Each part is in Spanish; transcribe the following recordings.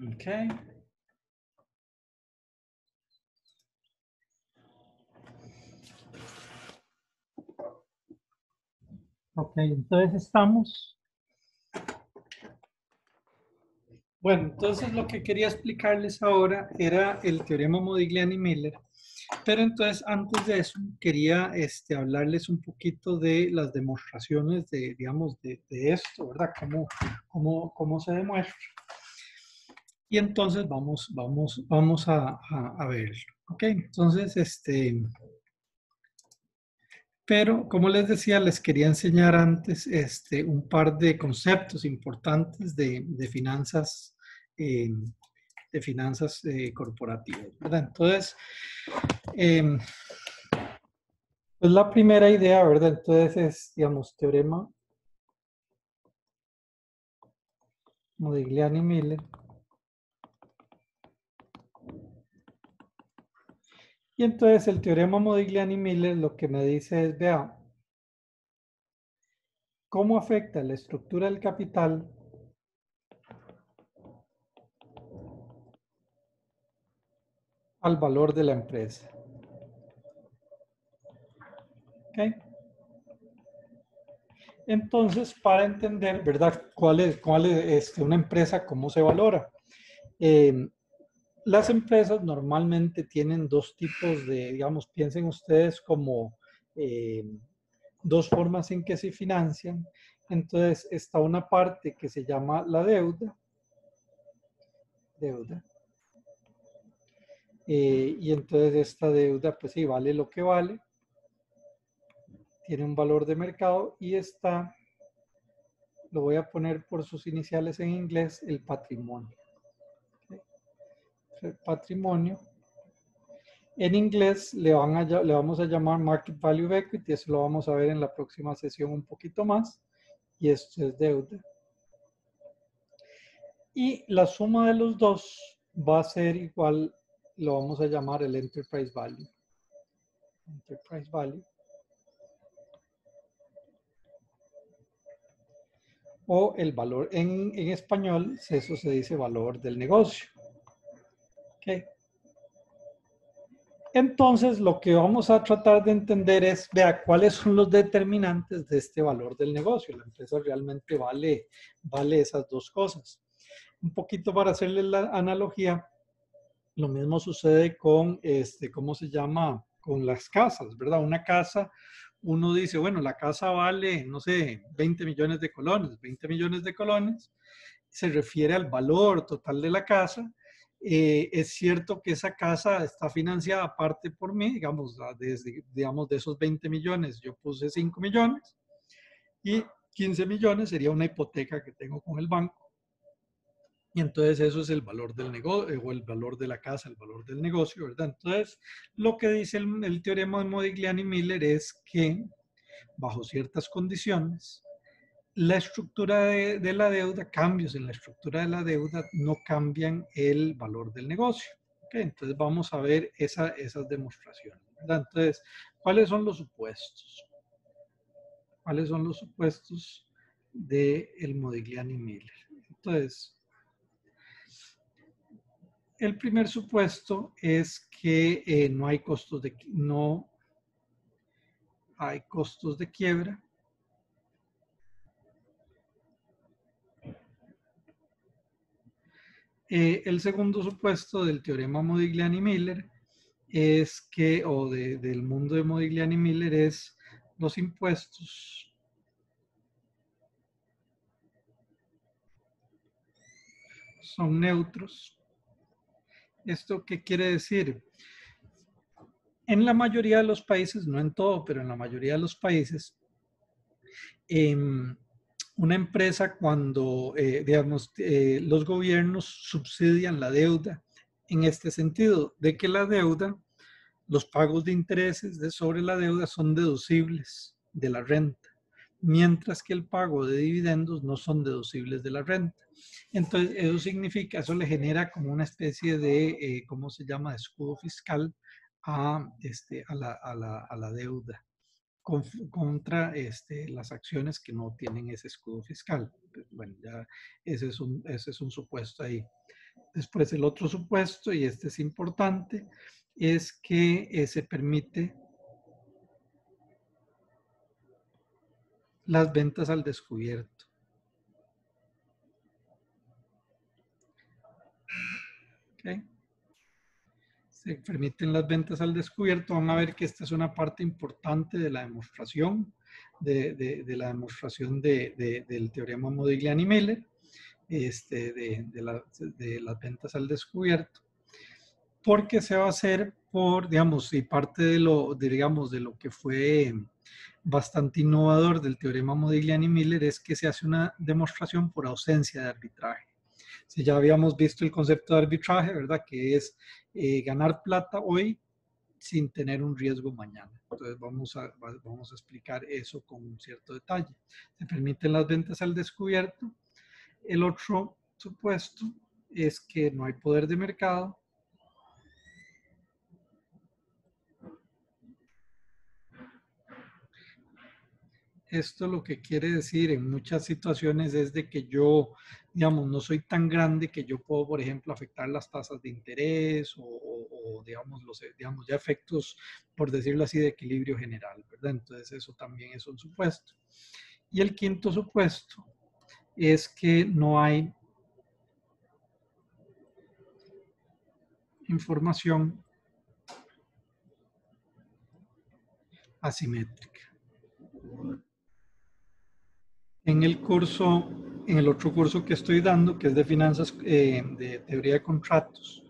Okay. Ok, entonces estamos. Bueno, entonces lo que quería explicarles ahora era el teorema Modigliani-Miller. Pero entonces, antes de eso, quería este, hablarles un poquito de las demostraciones de, digamos, de, esto, ¿verdad? Cómo, cómo, cómo se demuestra. Y entonces vamos, vamos, vamos a, a, verlo. Ok, entonces, este, pero como les decía, les quería enseñar antes este, un par de conceptos importantes de, de finanzas, eh, de finanzas eh, corporativas, ¿verdad? Entonces, eh, pues la primera idea, ¿verdad? Entonces es, digamos, teorema Modigliani-Miller Y entonces el teorema Modigliani-Miller lo que me dice es, vea, ¿cómo afecta la estructura del capital al valor de la empresa? ¿Ok? Entonces, para entender, ¿verdad? ¿Cuál es, cuál es este, una empresa? ¿Cómo se valora? Eh, las empresas normalmente tienen dos tipos de, digamos, piensen ustedes como eh, dos formas en que se financian. Entonces está una parte que se llama la deuda. Deuda. Eh, y entonces esta deuda, pues sí, vale lo que vale. Tiene un valor de mercado y está, lo voy a poner por sus iniciales en inglés, el patrimonio patrimonio. En inglés le, van a, le vamos a llamar Market Value of Equity, eso lo vamos a ver en la próxima sesión un poquito más. Y esto es deuda. Y la suma de los dos va a ser igual, lo vamos a llamar el Enterprise Value. Enterprise Value. O el valor, en, en español, eso se dice valor del negocio. Entonces, lo que vamos a tratar de entender es, vea, cuáles son los determinantes de este valor del negocio. La empresa realmente vale, vale esas dos cosas. Un poquito para hacerle la analogía, lo mismo sucede con, este, ¿cómo se llama? Con las casas, ¿verdad? Una casa, uno dice, bueno, la casa vale, no sé, 20 millones de colones. 20 millones de colones se refiere al valor total de la casa eh, es cierto que esa casa está financiada aparte por mí, digamos, desde, digamos, de esos 20 millones yo puse 5 millones y 15 millones sería una hipoteca que tengo con el banco. Y entonces eso es el valor del negocio, eh, o el valor de la casa, el valor del negocio, ¿verdad? Entonces, lo que dice el, el teorema de Modigliani-Miller es que bajo ciertas condiciones, la estructura de, la deuda, cambios en la estructura de la deuda no cambian el valor del negocio. Entonces vamos a ver esas demostraciones. Entonces, ¿cuáles son los supuestos? ¿Cuáles son los supuestos del el Modigliani-Miller? Entonces, el primer supuesto es que eh, no hay costos de no hay costos de quiebra Eh, el segundo supuesto del teorema Modigliani-Miller es que, o del mundo de Modigliani-Miller es los impuestos son neutros. ¿Esto qué quiere decir? En la mayoría de los países, no en todo, pero en la mayoría de los países, em, una empresa cuando, eh, digamos, eh, los gobiernos subsidian la deuda en este sentido, de que la deuda, los pagos de intereses sobre la deuda son deducibles de la renta, mientras que el pago de dividendos no son deducibles de la renta. Entonces, eso significa, eso le genera como una especie de, eh, ¿cómo se llama?, escudo fiscal a, este, a, la, a, la, a la deuda contra este, las acciones que no tienen ese escudo fiscal. Pues, bueno, ya ese es un, ese es un supuesto ahí. Después el otro supuesto, y este es importante, es que eh, se permite las ventas al descubierto. Se permiten las ventas al descubierto. Van a ver que esta es una parte importante de la demostración, de, la demostración del teorema Modigliani-Miller, este, de, las ventas al descubierto porque se va a hacer por, digamos, y parte de lo, digamos, de lo que fue bastante innovador del teorema Modigliani-Miller es que se hace una demostración por ausencia de arbitraje. Si ya habíamos visto el concepto de arbitraje, ¿verdad? Que es eh, ganar plata hoy sin tener un riesgo mañana. Entonces vamos a, vamos a explicar eso con un cierto detalle. Se permiten las ventas al descubierto. El otro supuesto es que no hay poder de mercado esto lo que quiere decir en muchas situaciones es de que yo, digamos, no soy tan grande que yo puedo, por ejemplo, afectar las tasas de interés o, digamos, los, digamos, ya efectos, por decirlo así, de equilibrio general, ¿verdad? Entonces eso también es un supuesto. Y el quinto supuesto es que no hay información asimétrica en el curso, en el otro curso que estoy dando, que es de finanzas, eh, de teoría de contratos,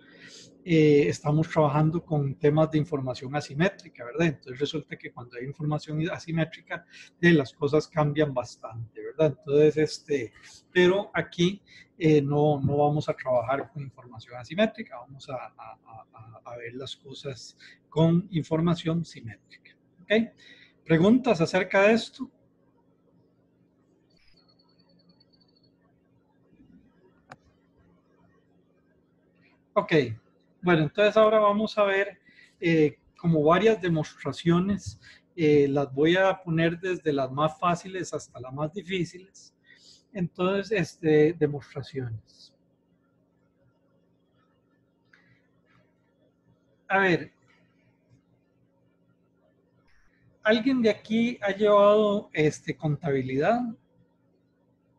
eh, estamos trabajando con temas de información asimétrica, ¿verdad? Entonces resulta que cuando hay información asimétrica, eh, las cosas cambian bastante, ¿verdad? Entonces, este, pero aquí no, no vamos a trabajar con información asimétrica, vamos a, a, a ver las cosas con información simétrica, ¿ok? ¿Preguntas acerca de esto? Ok, bueno, entonces ahora vamos a ver eh, como varias demostraciones. Eh, las voy a poner desde las más fáciles hasta las más difíciles. Entonces, este, demostraciones. A ver, ¿alguien de aquí ha llevado este, contabilidad?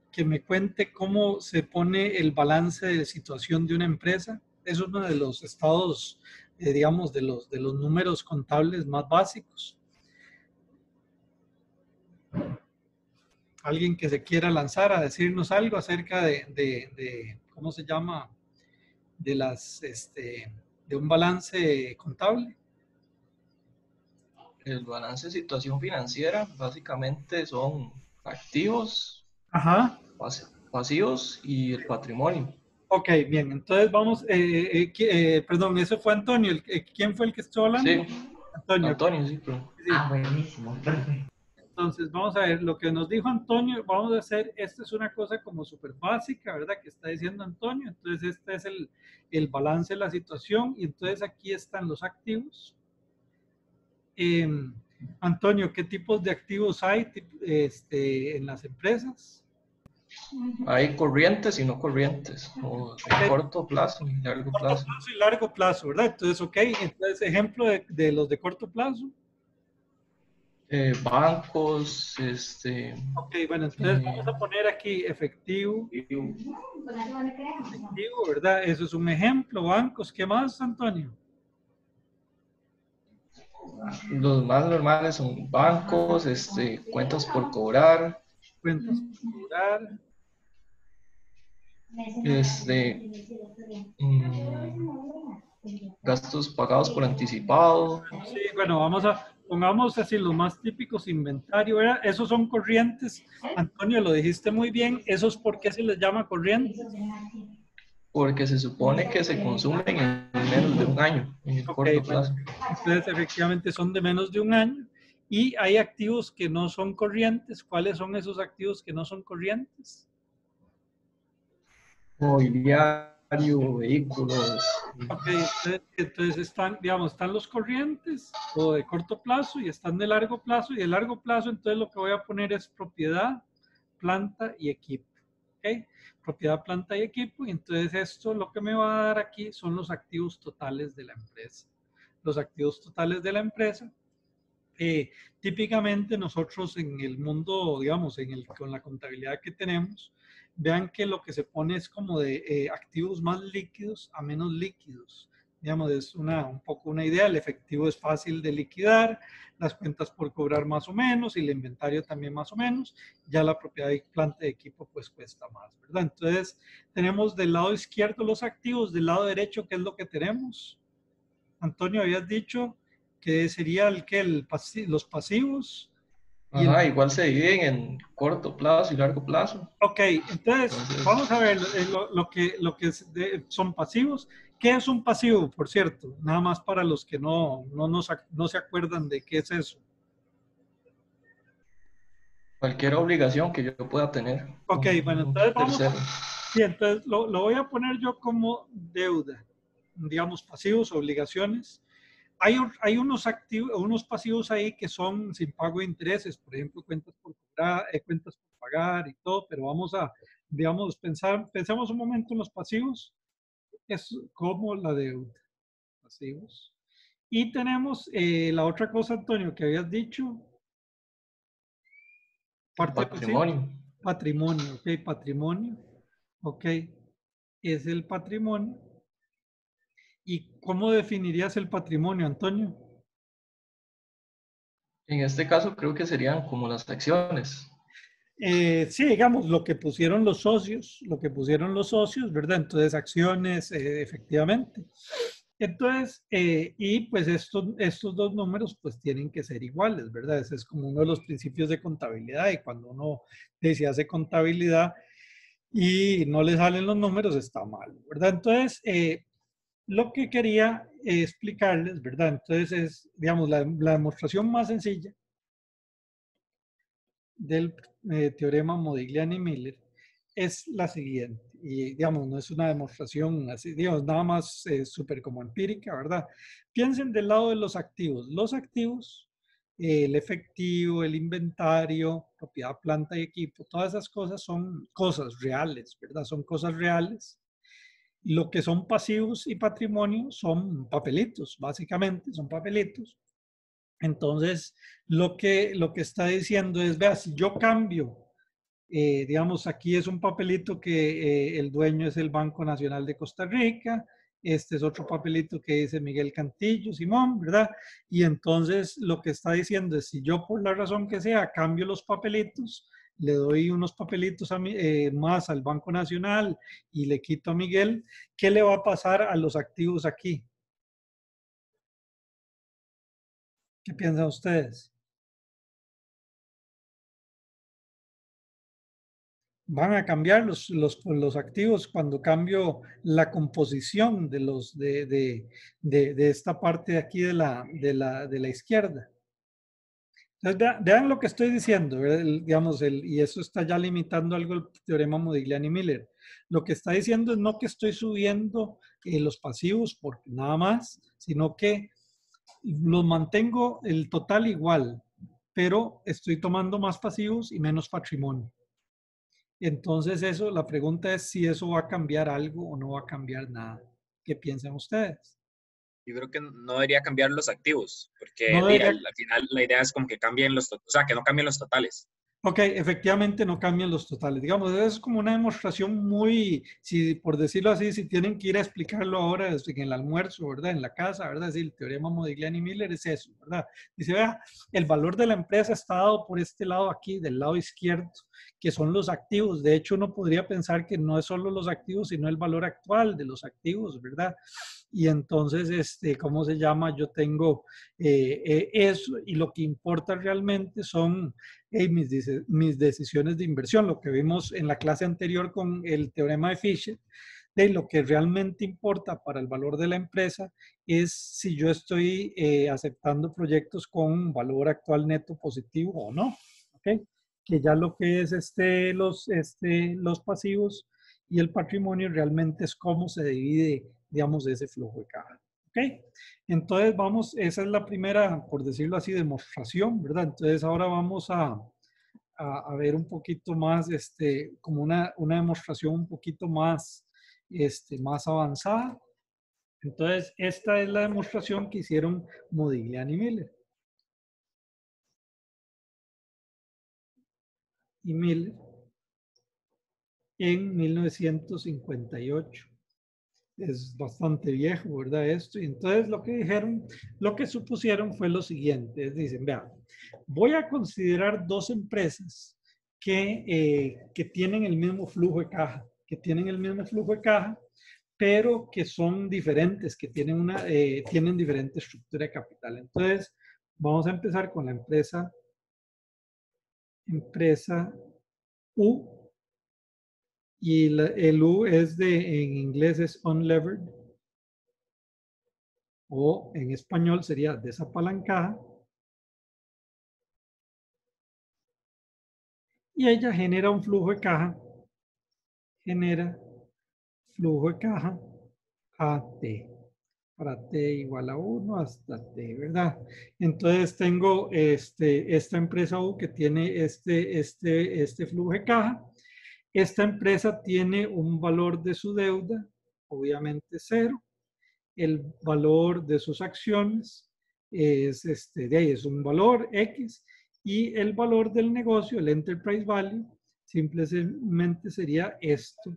Que me cuente cómo se pone el balance de situación de una empresa es uno de los estados, eh, digamos, de los, de los números contables más básicos. Alguien que se quiera lanzar a decirnos algo acerca de, ¿cómo se llama? De las, este, de un balance contable. El balance de situación financiera básicamente son activos, pasivos y el patrimonio. Ok, bien, entonces vamos, eh, eh, eh, perdón, eso fue Antonio, ¿quién fue el que estuvo hablando? Sí, Antonio. Antonio, sí, Ah, buenísimo, perfecto. Entonces, vamos a ver, lo que nos dijo Antonio, vamos a hacer, esto es una cosa como súper básica, ¿verdad? Que está diciendo Antonio, entonces este es el, el balance de la situación y entonces aquí están los activos. Em, Antonio, ¿qué tipos de activos hay este, en las empresas? Hay corrientes y no corrientes, o de corto plazo y largo plazo. Corto plazo y largo plazo, ¿verdad? Entonces, ok, entonces ejemplo de, los de corto plazo. Eh, bancos, este... Ok, bueno, entonces vamos a poner aquí efectivo. Efectivo, ¿verdad? Eso es un ejemplo, bancos. ¿Qué más, Antonio? Los más normales son bancos, este, cuentas por cobrar, cuentas por Este, mm, gastos pagados por anticipado. Sí, bueno, vamos a, pongamos así los más típicos, inventario, ¿verdad? Esos son corrientes. Antonio, lo dijiste muy bien. ¿Esos por qué se les llama corrientes? Porque se supone que se consumen en menos de un año, en el corto plazo. Entonces, efectivamente, son de menos de un año. Y hay activos que no son corrientes. ¿Cuáles son esos activos que no son corrientes? Mobiliario, vehículos. Ok, entonces, están, digamos, están los corrientes o de corto plazo y están de largo plazo. Y de largo plazo, entonces lo que voy a poner es propiedad, planta y equipo. ¿ok? Propiedad, planta y equipo. Y entonces esto lo que me va a dar aquí son los activos totales de la empresa. Los activos totales de la empresa. Eh, típicamente nosotros en el mundo, digamos, en el, con la contabilidad que tenemos, vean que lo que se pone es como de eh, activos más líquidos a menos líquidos. Digamos, es una, un poco una idea, el efectivo es fácil de liquidar, las cuentas por cobrar más o menos y el inventario también más o menos, ya la propiedad de planta de equipo pues cuesta más, ¿verdad? Entonces, tenemos del lado izquierdo los activos, del lado derecho, ¿qué es lo que tenemos? Antonio, habías dicho que sería el que el los pasivos. Ajá, igual se dividen en corto plazo y largo plazo. Ok, entonces, vamos a ver eh, lo, que, lo que son pasivos ¿Qué es un pasivo, por cierto? Nada más para los que no, no, no se acuerdan de qué es eso. Cualquier obligación que yo pueda tener. Ok, bueno, entonces vamos. Sí, entonces lo, lo, voy a poner yo como deuda, digamos pasivos, obligaciones. Hay, hay unos, activos, unos pasivos ahí que son sin pago de intereses, por ejemplo, cuentas por, eh, cuentas por pagar y todo, pero vamos a, digamos, pensar, pensemos un momento en los pasivos es como la deuda. Pasivos. Y tenemos eh, la otra cosa, Antonio, que habías dicho. patrimonio. Patrimonio, ok, patrimonio. Ok, es el patrimonio. ¿Y cómo definirías el patrimonio, Antonio? En este caso creo que serían como las acciones. Eh, sí, digamos, lo que pusieron los socios, lo que pusieron los socios, ¿verdad? Entonces, acciones, eh, efectivamente. Entonces, eh, y pues estos, estos dos números pues tienen que ser iguales, ¿verdad? Ese es como uno de los principios de contabilidad y cuando uno se hace contabilidad y no le salen los números está mal, ¿verdad? Entonces, lo que quería explicarles, ¿verdad? Entonces es, digamos, la, demostración más sencilla del eh, teorema Modigliani-Miller es la siguiente, y digamos, no es una demostración así, digamos, nada más eh, súper como empírica, ¿verdad? Piensen del lado de los activos. Los activos, el efectivo, el inventario, propiedad, planta y equipo, todas esas cosas son cosas reales, ¿verdad? Son cosas reales. Lo que son pasivos y patrimonio son papelitos, básicamente, son papelitos entonces, lo que, lo que está diciendo es, vea, si yo cambio, eh, digamos, aquí es un papelito que eh, el dueño es el Banco Nacional de Costa Rica, este es otro papelito que dice Miguel Cantillo, Simón, ¿verdad? Y entonces lo que está diciendo es, si yo por la razón que sea cambio los papelitos, le doy unos papelitos a eh, más al Banco Nacional y le quito a Miguel, ¿qué le va a pasar a los activos aquí? ¿Qué piensan ustedes? Van a cambiar los, los, los activos cuando cambio la composición de, los, de, de, de, esta parte aquí de la, de la, de la izquierda. Entonces, vean, lo que estoy diciendo, digamos, el, y eso está ya limitando algo el teorema Modigliani-Miller. Lo que está diciendo es no que estoy subiendo eh, los pasivos por nada más, sino que los mantengo el total igual, pero estoy tomando más pasivos y menos patrimonio. Entonces eso, la pregunta es si eso va a cambiar algo o no va a cambiar nada. ¿Qué piensan ustedes? Yo creo que no debería cambiar los activos, porque al final la idea es como que cambien los, o sea, que no cambien los totales. Ok, efectivamente no cambian los totales. Digamos, es como una demostración muy, si por decirlo así, si tienen que ir a explicarlo ahora en el almuerzo, ¿verdad? En la casa, ¿verdad? Es el teorema Modigliani-Miller es eso, ¿verdad? Dice, vea, el valor de la empresa está dado por este lado aquí, del lado izquierdo, que son los activos. De hecho, uno podría pensar que no es solo los activos, sino el valor actual de los activos, ¿verdad? Y entonces, este, ¿cómo se llama? Yo tengo eh, eh, eso y lo que importa realmente son mis, mis decisiones de inversión, lo que vimos en la clase anterior con el teorema de Fisher, de lo que realmente importa para el valor de la empresa es si yo estoy eh, aceptando proyectos con valor actual neto positivo o no, ¿ok? Que ya lo que es este, los, este, los pasivos y el patrimonio realmente es cómo se divide digamos, de ese flujo de caja. ¿Ok? Entonces vamos, esa es la primera, por decirlo así, demostración, ¿verdad? Entonces ahora vamos a, a, ver un poquito más, este, como una, una demostración un poquito más, este, más avanzada. Entonces, esta es la demostración que hicieron Modigliani y Miller. Y Miller en 1958. Es bastante viejo, ¿verdad? Esto. Y entonces lo que dijeron, lo que supusieron fue lo siguiente. Dicen, vean, voy a considerar dos empresas que, eh, que tienen el mismo flujo de caja, que tienen el mismo flujo de caja, pero que son diferentes, que tienen, una, eh, tienen diferente estructura de capital. Entonces, vamos a empezar con la empresa, empresa U, y el U es de, en inglés es unlevered, o en español sería desapalancada. Y ella genera un flujo de caja, genera flujo de caja AT, para T igual a 1 hasta T, ¿verdad? Entonces tengo este, esta empresa U que tiene este, este, este flujo de caja esta empresa tiene un valor de su deuda, obviamente cero. El valor de sus acciones es, este, de ahí es un valor X y el valor del negocio, el enterprise value, simplemente sería esto,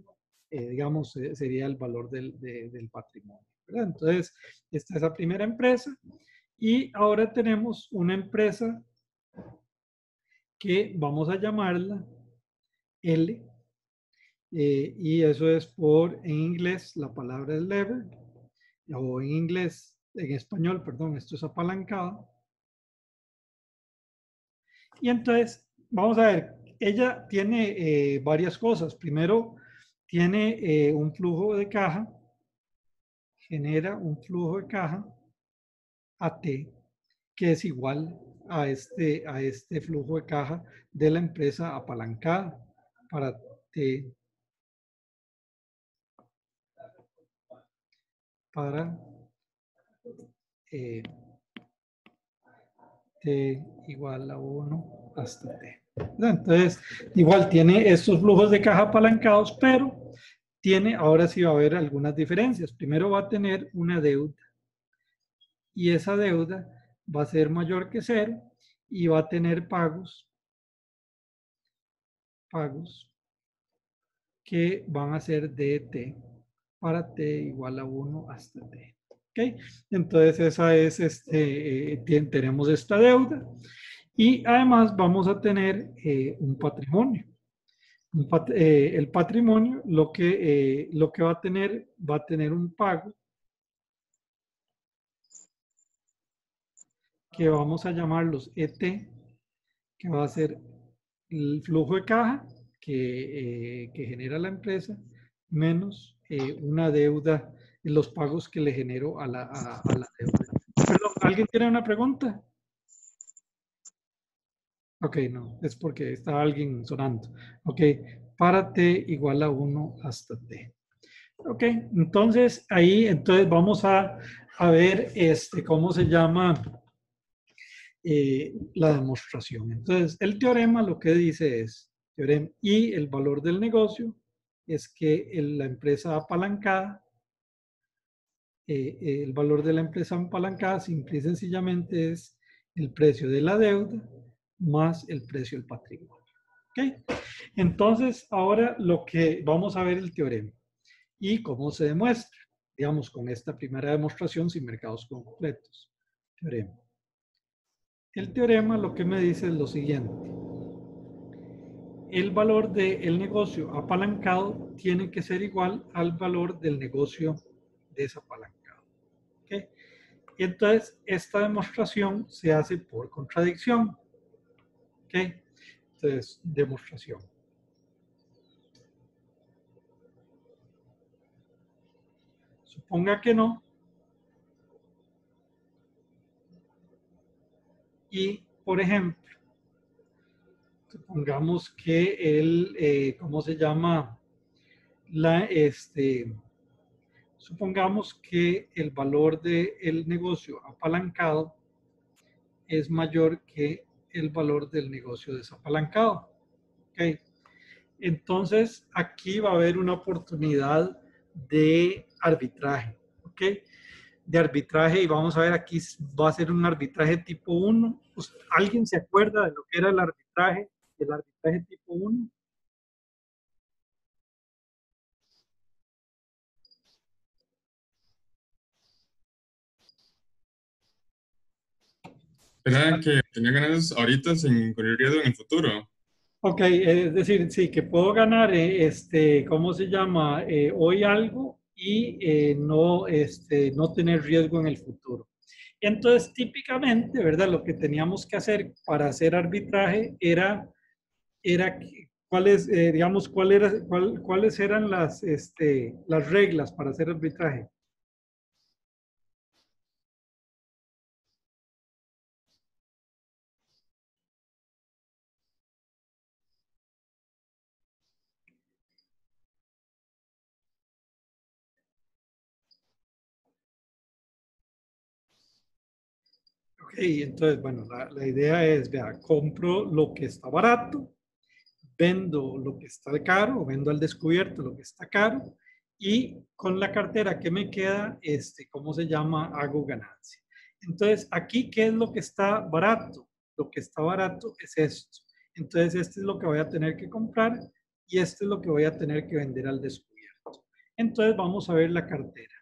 eh, digamos, eh, sería el valor del, del patrimonio. Entonces, esta es la primera empresa y ahora tenemos una empresa que vamos a llamarla L eh, y eso es por, en inglés, la palabra es lever, o en inglés, en español, perdón, esto es apalancado. Y entonces, vamos a ver, ella tiene eh, varias cosas. Primero, tiene eh, un flujo de caja, genera un flujo de caja AT, que es igual a este, a este flujo de caja de la empresa apalancada para T para eh, t igual a 1 hasta t. Entonces, igual tiene estos flujos de caja apalancados, pero tiene, ahora sí va a haber algunas diferencias. Primero va a tener una deuda y esa deuda va a ser mayor que cero y va a tener pagos, pagos que van a ser dt para t igual a 1 hasta t. ¿Ok? Entonces esa es, este, eh, tenemos esta deuda y además vamos a tener eh, un patrimonio. Eh, el patrimonio lo que, lo que va a tener, va a tener un pago que vamos a llamar los ET, que va a ser el flujo de caja que, que genera la empresa, menos eh, una deuda y los pagos que le genero a la, deuda. Perdón, ¿alguien tiene una pregunta? Ok, no, es porque está alguien sonando. Ok, para t igual a 1 hasta t. Ok, entonces ahí, entonces vamos a, a ver este, cómo se llama eh, la demostración. Entonces, el teorema lo que dice es, teorema y el valor del negocio es que la empresa apalancada, eh, el valor de la empresa apalancada simple y sencillamente es el precio de la deuda más el precio del patrimonio. ¿Ok? Entonces, ahora lo que vamos a ver el teorema y cómo se demuestra, digamos, con esta primera demostración sin mercados completos. Teorema. El teorema lo que me dice es lo siguiente el valor del negocio apalancado tiene que ser igual al valor del negocio desapalancado. ¿okay? Entonces, esta demostración se hace por contradicción. ¿okay? Entonces, demostración. Suponga que no. Y, por ejemplo, supongamos que el, eh, ¿cómo se llama? La, este, supongamos que el valor del negocio apalancado es mayor que el valor del negocio desapalancado. ¿ok? Entonces, aquí va a haber una oportunidad de arbitraje, ¿ok? De arbitraje y vamos a ver aquí va a ser un arbitraje tipo 1. Pues, ¿Alguien se acuerda de lo que era el arbitraje? El arbitraje tipo 1. Era que tenía ganas ahorita sin correr riesgo en el futuro. Ok, es decir, sí, que puedo ganar, eh, este, ¿cómo se llama? Eh, hoy algo y eh, no, este, no tener riesgo en el futuro. Entonces, típicamente, ¿verdad? Lo que teníamos que hacer para hacer arbitraje era, era cuáles, digamos, cuál era, cuál, cuáles eran las, este, las reglas para hacer arbitraje. Ok, entonces, bueno, la, idea es, vea, compro lo que está barato, vendo lo que está caro, vendo al descubierto lo que está caro, y con la cartera que me queda, este, ¿cómo se llama? Hago ganancia. Entonces, aquí, ¿qué es lo que está barato? Lo que está barato es esto. Entonces, este es lo que voy a tener que comprar y este es lo que voy a tener que vender al descubierto. Entonces, vamos a ver la cartera.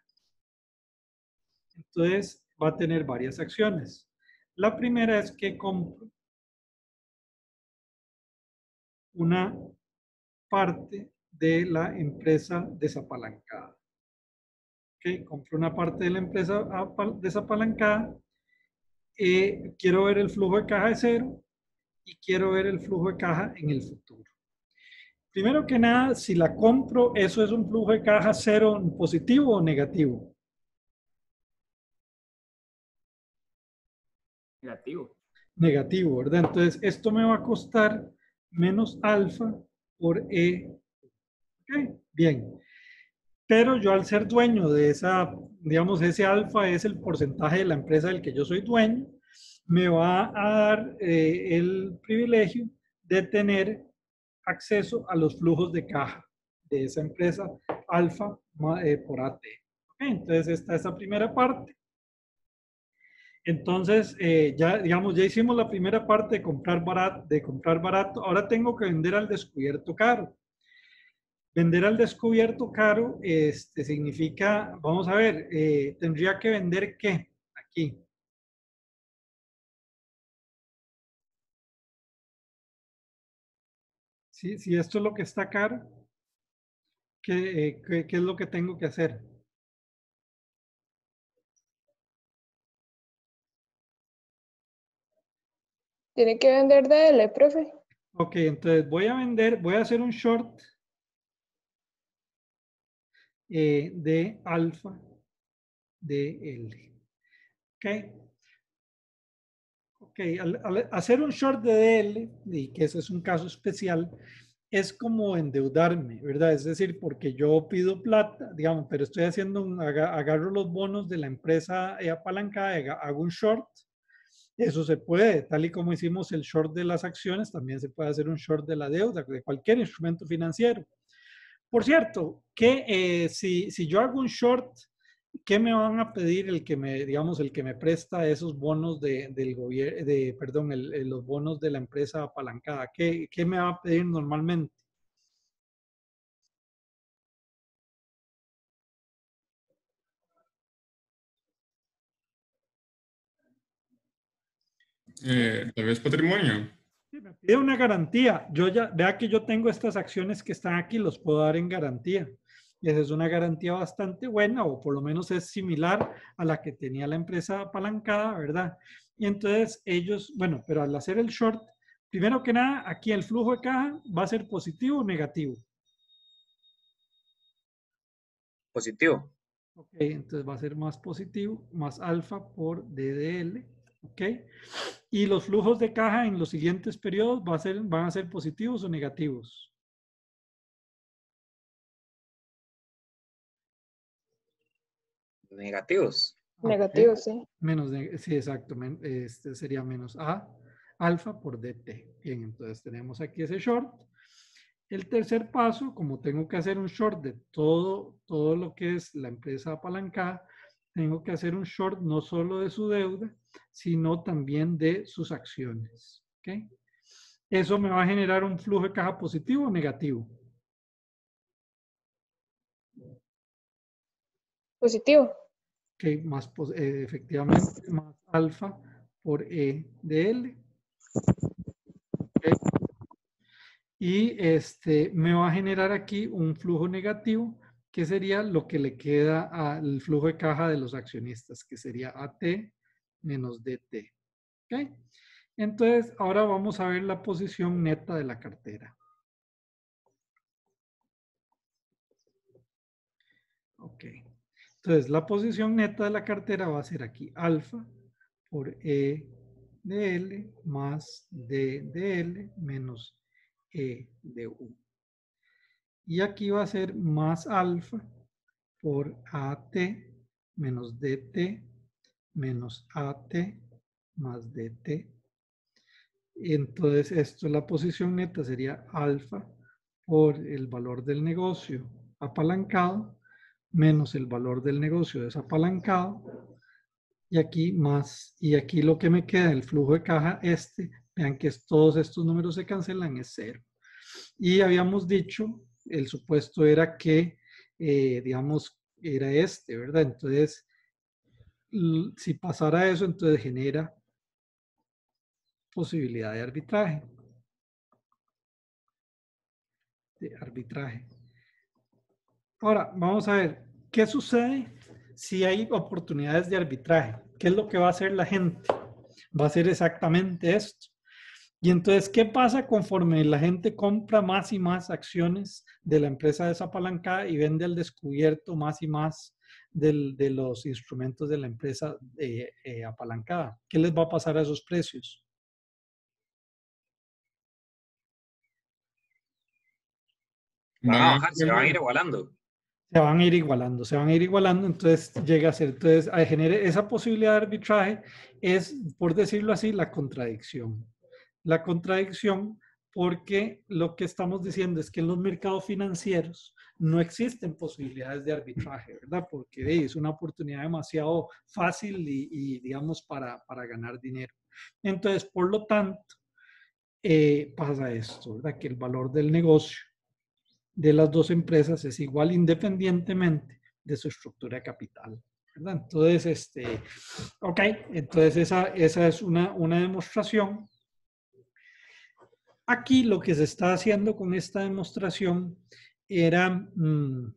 Entonces, va a tener varias acciones. La primera es que compro una parte de la empresa desapalancada. Ok, compro una parte de la empresa desapalancada. Eh, quiero ver el flujo de caja de cero y quiero ver el flujo de caja en el futuro. Primero que nada, si la compro, ¿eso es un flujo de caja cero positivo o negativo? Negativo. Negativo, ¿verdad? Entonces, esto me va a costar menos alfa por E. Ok, bien. Pero yo al ser dueño de esa, digamos, ese alfa es el porcentaje de la empresa del que yo soy dueño, me va a dar eh, el privilegio de tener acceso a los flujos de caja de esa empresa alfa eh, por AT. entonces, esta es la primera parte. Entonces, eh, ya, digamos, ya hicimos la primera parte de comprar, barato, de comprar barato. Ahora tengo que vender al descubierto caro. Vender al descubierto caro este, significa, vamos a ver, eh, tendría que vender qué aquí. Si, si esto es lo que está caro, ¿qué, eh, qué, qué es lo que tengo que hacer? Tiene que vender DL, profe. Ok, entonces voy a vender, voy a hacer un short eh, de alfa de L. Ok. Ok, al, hacer un short de DL, y que ese es un caso especial, es como endeudarme, ¿verdad? Es decir, porque yo pido plata, digamos, pero estoy haciendo agarro los bonos de la empresa apalancada, hago un short, eso se puede, tal y como hicimos el short de las acciones, también se puede hacer un short de la deuda, de cualquier instrumento financiero. Por cierto, que eh, si, si yo hago un short, ¿qué me van a pedir el que me, digamos, el que me presta esos bonos de, del gobierno, de, perdón, los bonos de la empresa apalancada? ¿Qué, ¿Qué me va a pedir normalmente? Eh, tal vez patrimonio. Sí, me pide una garantía. Yo ya, vea que yo tengo estas acciones que están aquí, los puedo dar en garantía. Y esa es una garantía bastante buena, o por lo menos es similar a la que tenía la empresa apalancada, ¿verdad? Y entonces ellos, bueno, pero al hacer el short, primero que nada, aquí el flujo de caja va a ser positivo o negativo. Positivo. Ok, entonces va a ser más positivo, más alfa por DDL, ¿ok? Y los flujos de caja en los siguientes periodos va a ser, van a ser positivos o negativos. Negativos. Negativos, sí. Menos, sí, exacto. Este sería menos A alfa por DT. Bien, entonces tenemos aquí ese short. El tercer paso, como tengo que hacer un short de todo, todo lo que es la empresa apalancada, tengo que hacer un short no solo de su deuda, sino también de sus acciones. Eso me va a generar un flujo de caja positivo o negativo. Positivo. Ok, más, eh, efectivamente, más alfa por E de L. Y este me va a generar aquí un flujo negativo, que sería lo que le queda al flujo de caja de los accionistas, que sería AT menos DT. ¿Ok? Entonces, ahora vamos a ver la posición neta de la cartera. Ok. Entonces, la posición neta de la cartera va a ser aquí alfa por E de L más D de L menos E de U. Y aquí va a ser más alfa por AT menos DT menos AT más DT. Entonces, esto, la posición neta sería alfa por el valor del negocio apalancado menos el valor del negocio desapalancado. Y aquí más, y aquí lo que me queda, el flujo de caja este, vean que es- todos estos números se cancelan, es cero. Y habíamos dicho, el supuesto era que, eh, digamos, era este, ¿verdad? Entonces, si pasara eso, entonces genera posibilidad de arbitraje. De arbitraje. Ahora, vamos a ver, ¿qué sucede si hay oportunidades de arbitraje? ¿Qué es lo que va a hacer la gente? Va a hacer exactamente esto. Y entonces, ¿qué pasa conforme la gente compra más y más acciones de la empresa desapalancada y vende al descubierto más y más del- de los instrumentos de la empresa eh, eh, apalancada? ¿Qué les va a pasar a esos precios? Van a Van a bajar, se van a ir igualando. Se van a ir igualando, se van a ir igualando, entonces llega a ser, entonces a genere esa posibilidad de arbitraje es, por decirlo así, la contradicción. La contradicción porque lo que estamos diciendo es que en los mercados financieros no existen posibilidades de arbitraje, ¿verdad? Porque es una oportunidad demasiado fácil y, y, digamos, para, para ganar dinero. Entonces, por lo tanto, eh, pasa esto, ¿verdad? Que el valor del negocio de las dos empresas es igual independientemente de su estructura de capital. ¿verdad? Entonces, este, ok, entonces esa, esa es una, una demostración. Aquí lo que se está haciendo con esta demostración era mmm,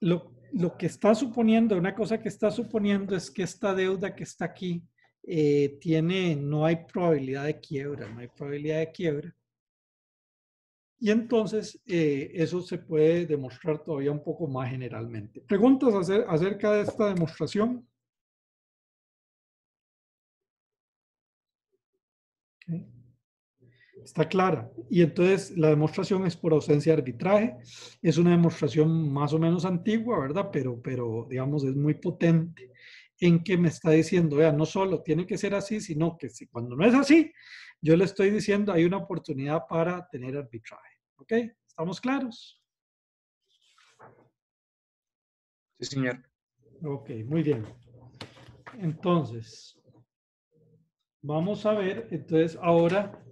lo, lo, que está suponiendo, una cosa que está suponiendo es que esta deuda que está aquí eh, tiene, no hay probabilidad de quiebra, no hay probabilidad de quiebra. Y entonces eh, eso se puede demostrar todavía un poco más generalmente. ¿Preguntas acer acerca de esta demostración? Okay. Está clara. Y entonces la demostración es por ausencia de arbitraje. Es una demostración más o menos antigua, ¿verdad? Pero, pero digamos, es muy potente en que me está diciendo, vea, no solo tiene que ser así, sino que si cuando no es así, yo le estoy diciendo, hay una oportunidad para tener arbitraje. ¿Ok? ¿Estamos claros? Sí, señor. Ok, muy bien. Entonces, vamos a ver, entonces ahora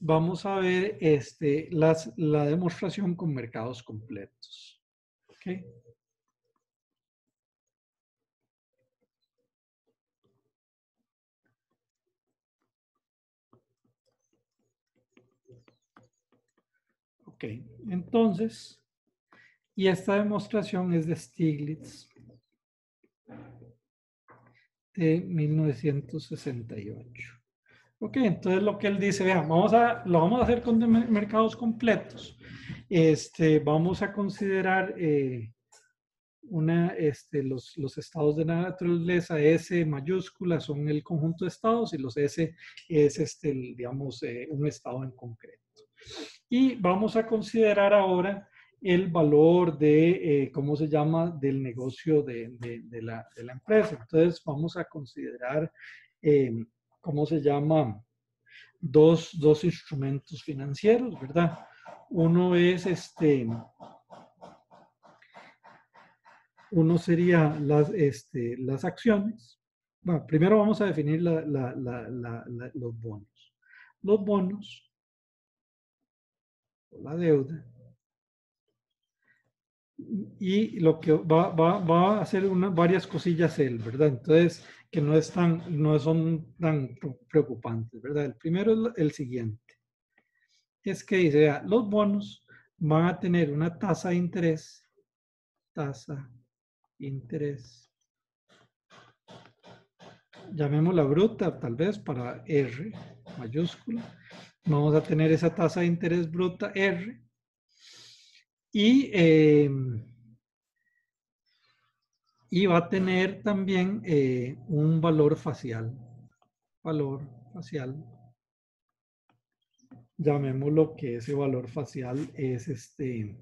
vamos a ver este, la demostración con mercados completos. ¿Ok? Ok, entonces, y esta demostración es de Stiglitz de 1968. Ok, entonces lo que él dice, vean, vamos a, lo vamos a hacer con mercados completos. Este, vamos a considerar eh, una, este, los, los estados de la naturaleza S mayúscula son el conjunto de estados y los S es, este, el, digamos, eh, un estado en concreto. Y vamos a considerar ahora el valor de, eh, ¿cómo se llama?, del negocio de, de, de, la, de, la, empresa. Entonces vamos a considerar, eh, ¿cómo se llama?, dos, dos instrumentos financieros, ¿verdad? Uno es este, uno sería las, este, las acciones. Primero vamos a definir los bonos. Los bonos, o la deuda, y lo que va, va, va a hacer una, varias cosillas él, ¿verdad? Entonces, que no, es tan, no son tan preocupantes, ¿verdad? El primero es el siguiente. Es que dice, los bonos van a tener una tasa de interés, tasa de interés, llamémosla bruta, tal vez para R mayúscula. Vamos a tener esa tasa de interés bruta R. Y, eh, y va a tener también eh, un valor facial. Valor facial. Llamémoslo que ese valor facial es este.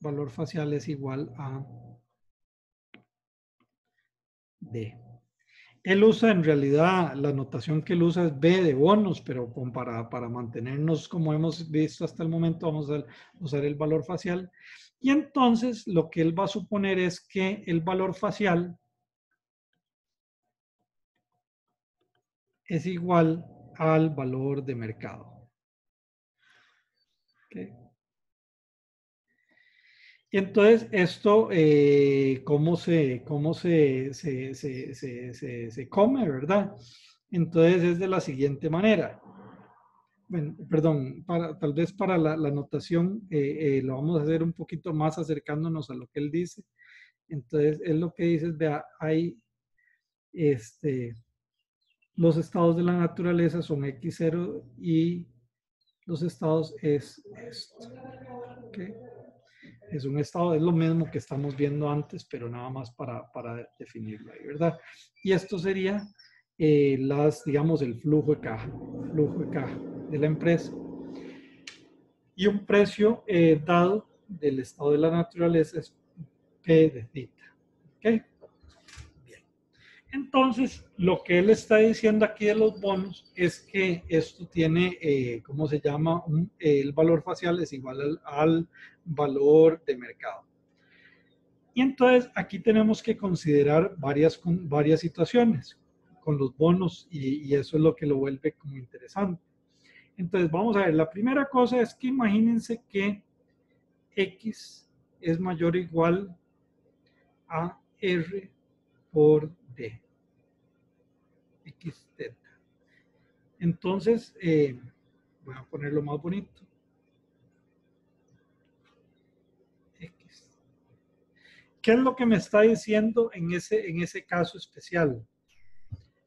Valor facial es igual a D. Él usa en realidad, la notación que él usa es B de bonos, pero para, para mantenernos como hemos visto hasta el momento, vamos a usar el valor facial. Y entonces lo que él va a suponer es que el valor facial es igual al valor de mercado. Ok. Y entonces esto, eh, ¿cómo, se, cómo se, se, se, se, come, verdad? Entonces es de la siguiente manera. Bueno, perdón, para, tal vez para la, la notación eh, eh, lo vamos a hacer un poquito más acercándonos a lo que él dice. Entonces, él lo que dice es, vea, hay este, los estados de la naturaleza son X0 y los estados es esto. ¿ok? Es un estado, es lo mismo que estamos viendo antes, pero nada más para, para definirlo ahí, ¿verdad? Y esto sería eh, las, digamos, el flujo de caja, flujo de caja de la empresa. Y un precio eh, dado del estado de la naturaleza es P de theta. ¿Ok? Entonces, lo que él está diciendo aquí de los bonos es que esto tiene, eh, ¿cómo se llama? El valor facial es igual al, al valor de mercado. Y entonces aquí tenemos que considerar varias, varias situaciones con los bonos y, y eso es lo que lo vuelve como interesante. Entonces vamos a ver, la primera cosa es que imagínense que X es mayor o igual a R por D. X teta. Entonces, eh, voy a ponerlo más bonito. ¿Qué es lo que me está diciendo en ese, en ese caso especial?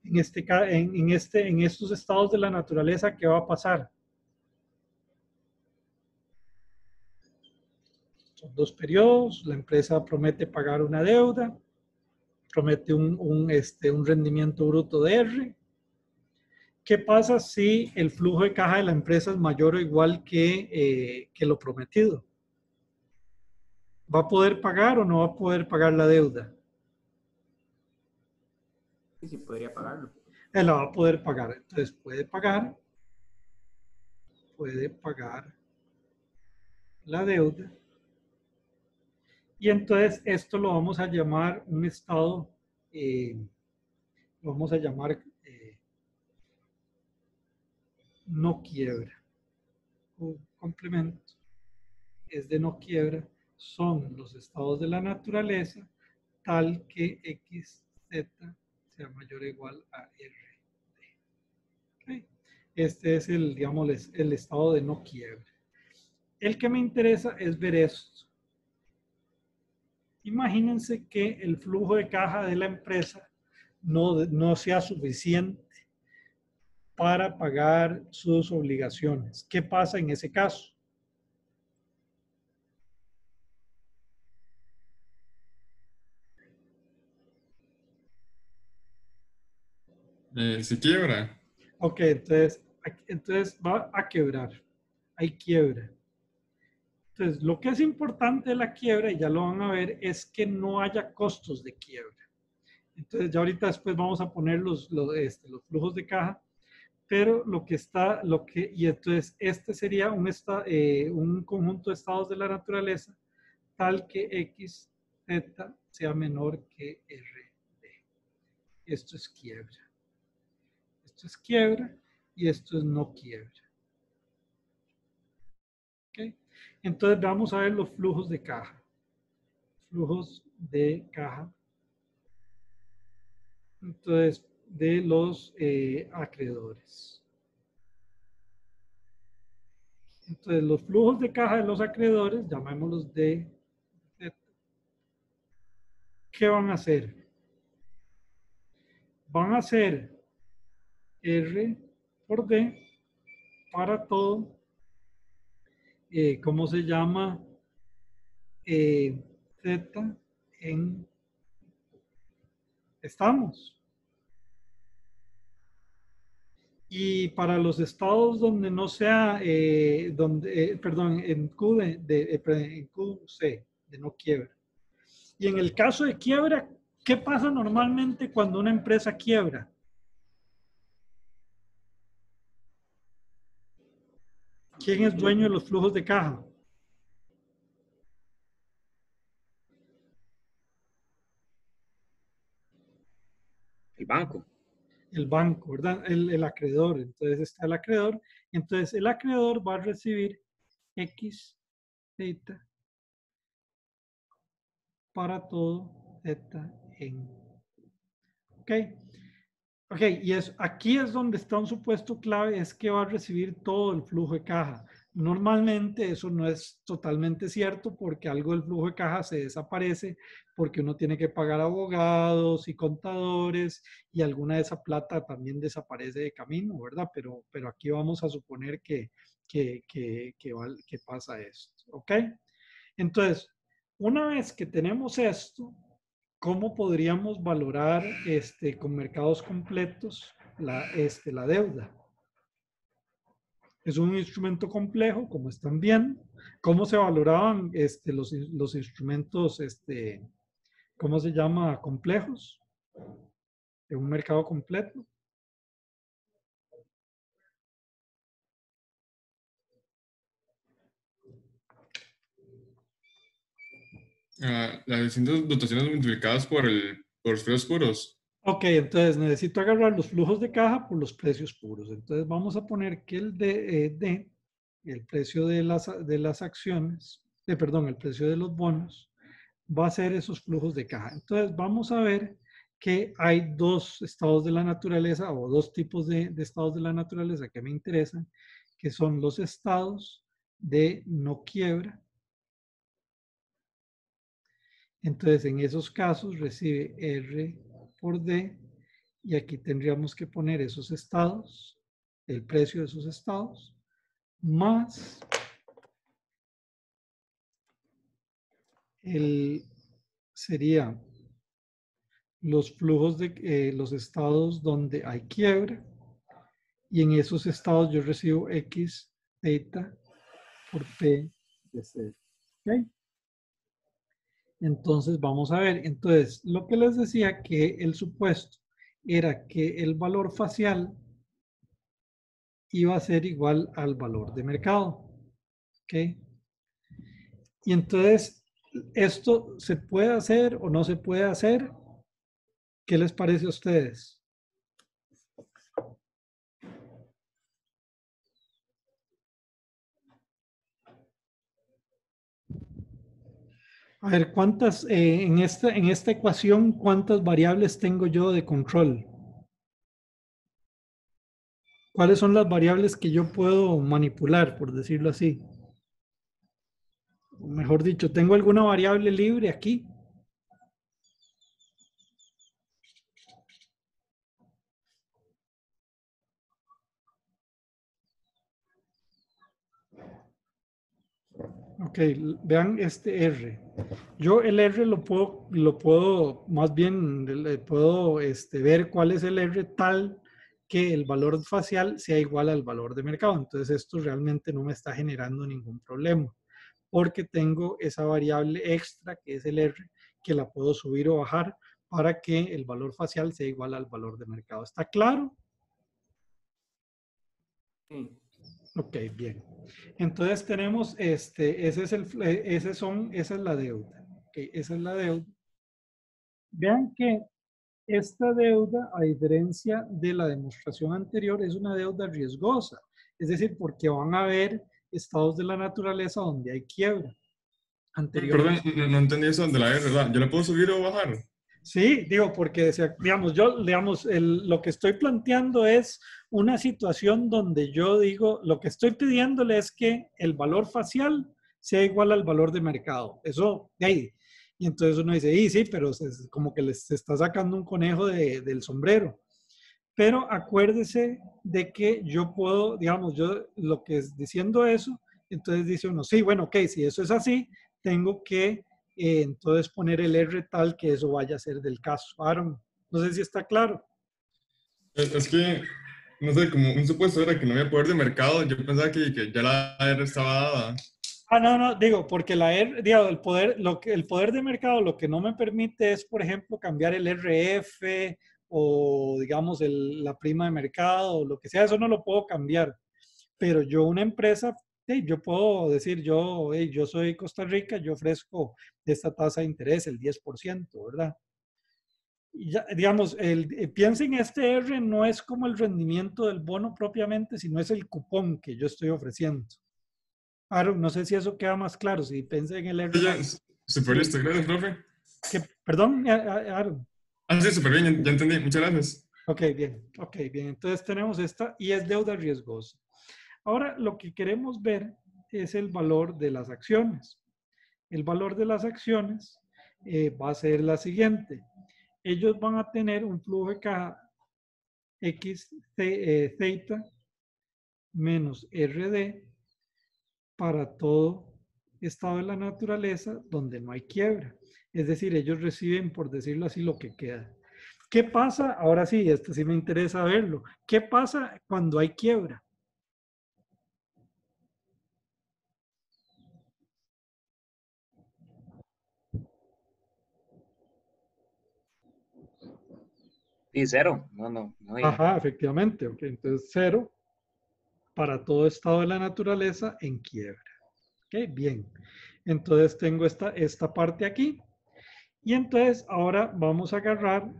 En, este, en este, en estos estados de la naturaleza, ¿qué va a pasar? Son dos periodos, la empresa promete pagar una deuda, promete un, un, este, un rendimiento bruto de R. ¿Qué pasa si el flujo de caja de la empresa es mayor o igual que, eh, que lo prometido? ¿Va a poder pagar o no va a poder pagar la deuda? Sí, sí, podría pagarlo. Él la va a poder pagar. Entonces puede pagar, puede pagar la deuda. Y entonces esto lo vamos a llamar un estado, eh, lo vamos a llamar eh, no quiebra. Un complemento es de no quiebra, son los estados de la naturaleza tal que x, z sea mayor o igual a r. Este es el, digamos, el estado de no quiebra. El que me interesa es ver esto. Imagínense que el flujo de caja de la empresa no, no sea suficiente para pagar sus obligaciones. ¿Qué pasa en ese caso? Eh, se quiebra. Ok, entonces, entonces va a quebrar. Hay quiebra. Entonces, lo que es importante de la quiebra, y ya lo van a ver, es que no haya costos de quiebra. Entonces ya ahorita después vamos a poner los, los, este, los flujos de caja, pero lo que está, lo que, y entonces este sería un, esta, eh, un conjunto de estados de la naturaleza tal que X, Z sea menor que RD. Esto es quiebra. Esto es quiebra y esto es no quiebra. Entonces vamos a ver los flujos de caja. Flujos de caja. Entonces, de los eh, acreedores. Entonces, los flujos de caja de los acreedores, llamémoslos de ¿qué van a hacer? Van a hacer R por D para todo, eh, ¿cómo se llama? Eh, Z en estamos. Y para los estados donde no sea, eh, donde, perdón, en Q de, de, en QC, de no quiebra. Y en el caso de quiebra, ¿qué pasa normalmente cuando una empresa quiebra? ¿Quién es dueño de los flujos de caja? El banco. El banco, ¿verdad? El, el acreedor. Entonces está el acreedor. Entonces el acreedor va a recibir X, Z, para todo Z en. ¿Ok? Ok, y es, aquí es donde está un supuesto clave, es que va a recibir todo el flujo de caja. Normalmente eso no es totalmente cierto porque algo del flujo de caja se desaparece porque uno tiene que pagar abogados y contadores y alguna de esa plata también desaparece de camino, ¿verdad? Pero, pero aquí vamos a suponer que, que, que, que, que pasa esto, ¿ok? Entonces, una vez que tenemos esto, ¿cómo podríamos valorar este, con mercados completos la, este, la deuda? Es un instrumento complejo, como están bien. ¿Cómo se valoraban este, los, los instrumentos, este, cómo se llama, complejos? En un mercado completo. Uh, las distintas dotaciones multiplicadas por, el, por los precios puros. Ok, entonces necesito agarrar los flujos de caja por los precios puros. Entonces vamos a poner que el de, eh, el precio de las, de las acciones, eh, perdón, el precio de los bonos, va a ser esos flujos de caja. Entonces vamos a ver que hay dos estados de la naturaleza o dos tipos de, de estados de la naturaleza que me interesan, que son los estados de no quiebra entonces, en esos casos recibe R por D y aquí tendríamos que poner esos estados, el precio de esos estados, más el, sería los flujos de eh, los estados donde hay quiebra y en esos estados yo recibo X theta por P de C. ¿Okay? Entonces, vamos a ver. Entonces, lo que les decía que el supuesto era que el valor facial iba a ser igual al valor de mercado. ¿Ok? Y entonces, ¿esto se puede hacer o no se puede hacer? ¿Qué les parece a ustedes? A ver, ¿cuántas, eh, en, esta, en esta ecuación, cuántas variables tengo yo de control? ¿Cuáles son las variables que yo puedo manipular, por decirlo así? Mejor dicho, ¿tengo alguna variable libre aquí? Ok, vean este R. Yo el R lo puedo, lo puedo más bien, puedo este, ver cuál es el R tal que el valor facial sea igual al valor de mercado. Entonces esto realmente no me está generando ningún problema porque tengo esa variable extra que es el R que la puedo subir o bajar para que el valor facial sea igual al valor de mercado. ¿Está claro? Sí. Ok, bien. Entonces tenemos este, ese es el, eh, ese son, esa es la deuda. Ok, esa es la deuda. Vean que esta deuda, a diferencia de la demostración anterior, es una deuda riesgosa. Es decir, porque van a haber estados de la naturaleza donde hay quiebra. Anterior. Perdón, no, no entendí eso de la R, ¿verdad? ¿Yo la puedo subir o bajar? Sí, digo, porque, digamos, yo, digamos, el- lo que estoy planteando es una situación donde yo digo, lo que estoy pidiéndole es que el valor facial sea igual al valor de mercado. Eso, de ahí. Y entonces uno dice, sí, sí, pero es como que les está sacando un conejo de- del sombrero. Pero acuérdese de que yo puedo, digamos, yo lo que es diciendo eso, entonces dice uno, sí, bueno, ok, si eso es así, tengo que eh, entonces poner el R tal que eso vaya a ser del caso. Aaron, no sé si está claro. Es, es que, no sé, como un supuesto era que no había poder de mercado, yo pensaba que, que ya la R estaba dada. Ah, no, no, digo, porque la R, digo, el poder, lo que, el poder de mercado lo que no me permite es, por ejemplo, cambiar el RF o, digamos, el- la prima de mercado o lo que sea, eso no lo puedo cambiar. Pero yo, una empresa, hey, yo puedo decir, yo, hey, yo soy Costa Rica, yo ofrezco esta tasa de interés, el 10%, ¿verdad? Y ya, digamos, el, eh, piensen, este R no es como el rendimiento del bono propiamente, sino es el cupón que yo estoy ofreciendo. Aaron, no sé si eso queda más claro, si pensé en el R. Ya, super listo, gracias, profe. que- perdón, Aaron. Ah, sí, súper bien, ya, ya entendí, muchas gracias. Ok, bien, ok, bien. Entonces tenemos esta y es deuda riesgosa. Ahora lo que queremos ver es el valor de las acciones. El valor de las acciones eh, va a ser la siguiente. Ellos van a tener un flujo de caja X ce- eh, theta menos RD para todo estado de la naturaleza donde no hay quiebra. Es decir, ellos reciben, por decirlo así, lo que queda. ¿Qué pasa? Ahora sí, esto sí me interesa verlo. ¿Qué pasa cuando hay quiebra? Y cero. No, no, no. diga. Ajá, efectivamente. ok, Entonces, cero para todo estado de la naturaleza en quiebra. Ok, bien. Entonces tengo esta, esta parte aquí. Y entonces ahora vamos a agarrar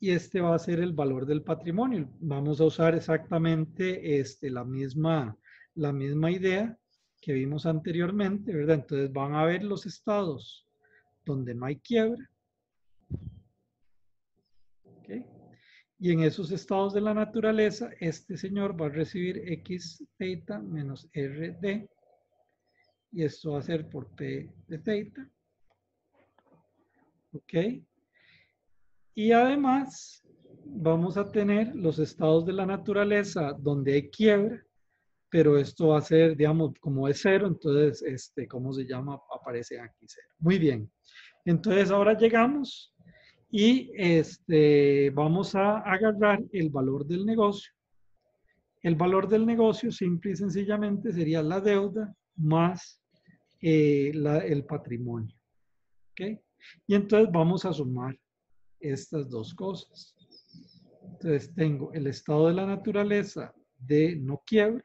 y este va a ser el valor del patrimonio. Vamos a usar exactamente este, la, misma, la misma idea que vimos anteriormente, ¿verdad? Entonces van a ver los estados donde no hay quiebra. ¿ok? Y en esos estados de la naturaleza, este señor va a recibir x theta menos rd. Y esto va a ser por p de theta. ¿Ok? Y además, vamos a tener los estados de la naturaleza donde hay quiebra, pero esto va a ser, digamos, como es cero, entonces, este, ¿cómo se llama? Aparece aquí cero. Muy bien. Entonces, ahora llegamos y este, vamos a agarrar el valor del negocio. El valor del negocio simple y sencillamente sería la deuda más eh, el patrimonio. ¿Ok? Y entonces vamos a sumar estas dos cosas. Entonces tengo el estado de la naturaleza de no quiebra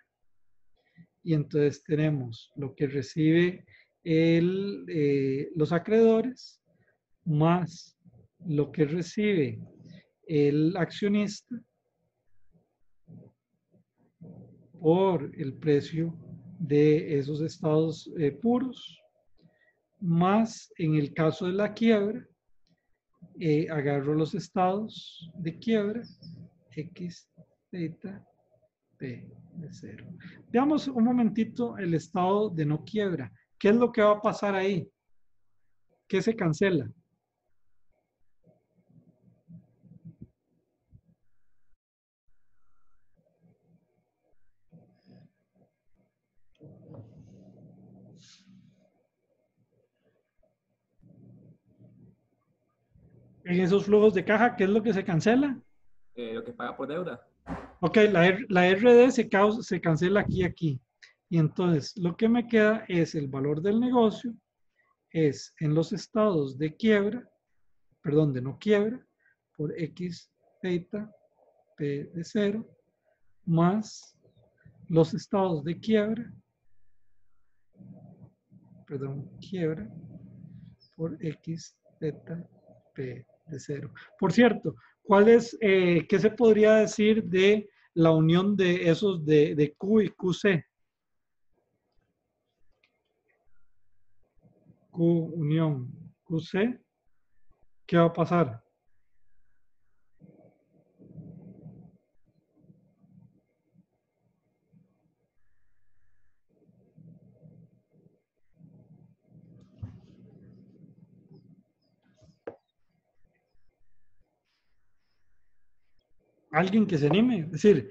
y entonces tenemos lo que recibe el, eh, los acreedores más lo que recibe el accionista por el precio de esos estados eh, puros, más en el caso de la quiebra, eh, agarro los estados de quiebra, x, theta, p de cero. Veamos un momentito el estado de no quiebra. ¿Qué es lo que va a pasar ahí? ¿Qué se cancela? En esos flujos de caja, ¿qué es lo que se cancela? Eh, lo que paga por deuda. Ok, la, R- la RD se, causa- se cancela aquí y aquí. Y entonces lo que me queda es el valor del negocio, es en los estados de quiebra, perdón, de no quiebra, por x theta p de 0, más los estados de quiebra, perdón, quiebra, por x theta p de 0. Por cierto, ¿cuál es, eh, qué se podría decir de la unión de esos de, de Q y QC? Q unión QC, ¿qué va a pasar? Alguien que se anime. Es decir,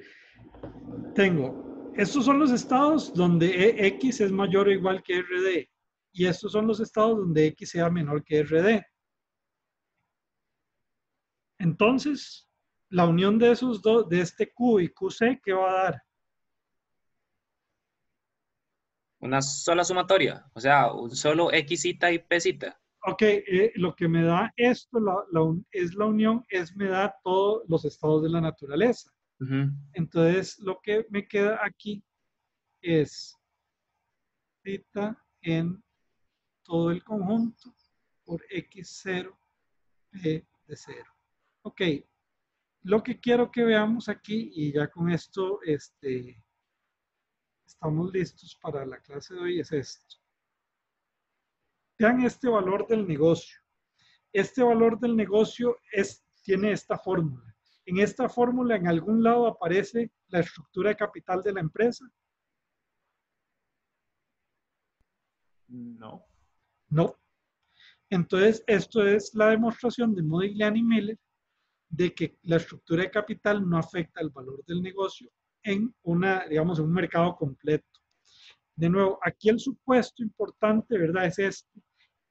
tengo, estos son los estados donde e, X es mayor o igual que RD. Y estos son los estados donde X sea menor que RD. Entonces, la unión de esos dos, de este Q y QC, ¿qué va a dar? Una sola sumatoria, o sea, un solo X y P Ok, eh, lo que me da esto la, la, es la unión, es me da todos los estados de la naturaleza. Uh -huh. Entonces, lo que me queda aquí es θ en todo el conjunto por x0 p de 0. Ok, lo que quiero que veamos aquí, y ya con esto este, estamos listos para la clase de hoy, es esto. Vean este valor del negocio. Este valor del negocio es, tiene esta fórmula. En esta fórmula, en algún lado aparece la estructura de capital de la empresa. No. No. Entonces, esto es la demostración de Modigliani y Miller de que la estructura de capital no afecta el valor del negocio en una, digamos, en un mercado completo. De nuevo, aquí el supuesto importante, ¿verdad? Es este,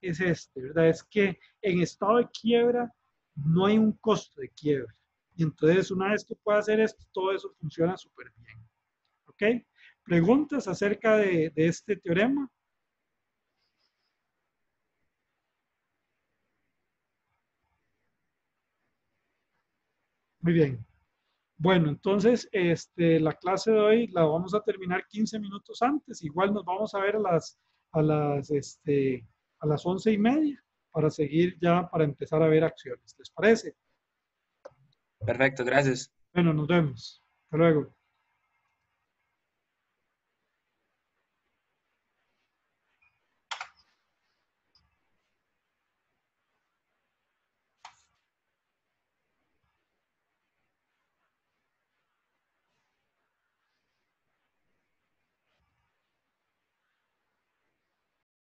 es este, ¿verdad? Es que en estado de quiebra no hay un costo de quiebra. Y entonces, una vez que pueda hacer esto, todo eso funciona súper bien. ¿Ok? ¿Preguntas acerca de, de este teorema? Muy bien. Bueno, entonces este, la clase de hoy la vamos a terminar 15 minutos antes. Igual nos vamos a ver a las, a las, este, a las 11 y media para seguir ya, para empezar a ver acciones. ¿Les parece? Perfecto, gracias. Bueno, nos vemos. Hasta luego.